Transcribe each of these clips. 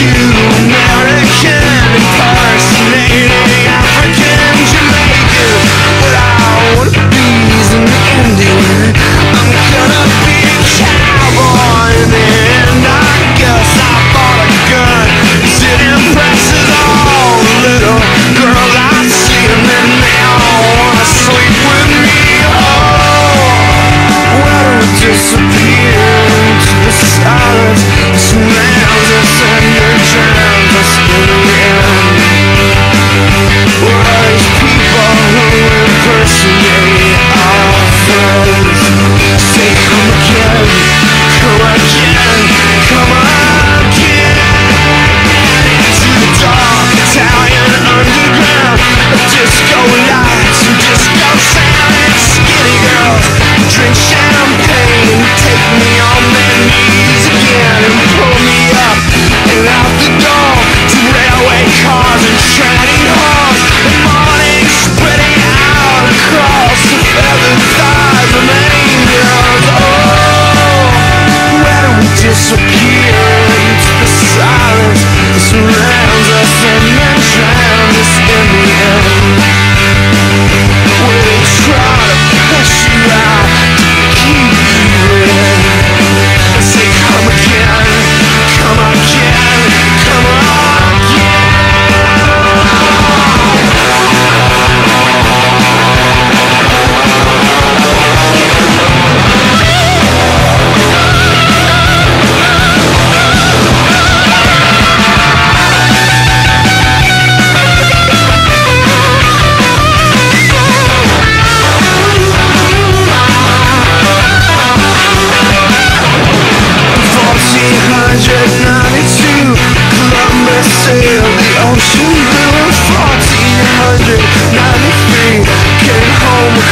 you.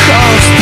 ghost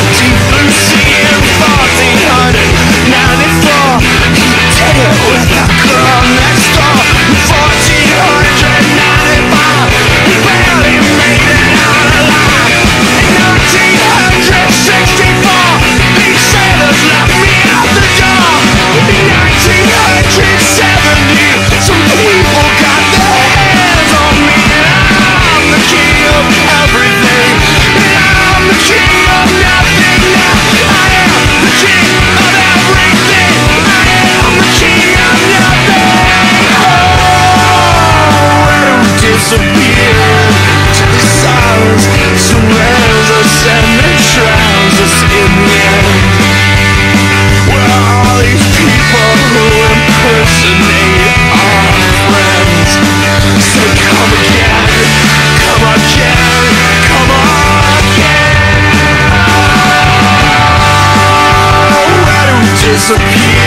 disappear.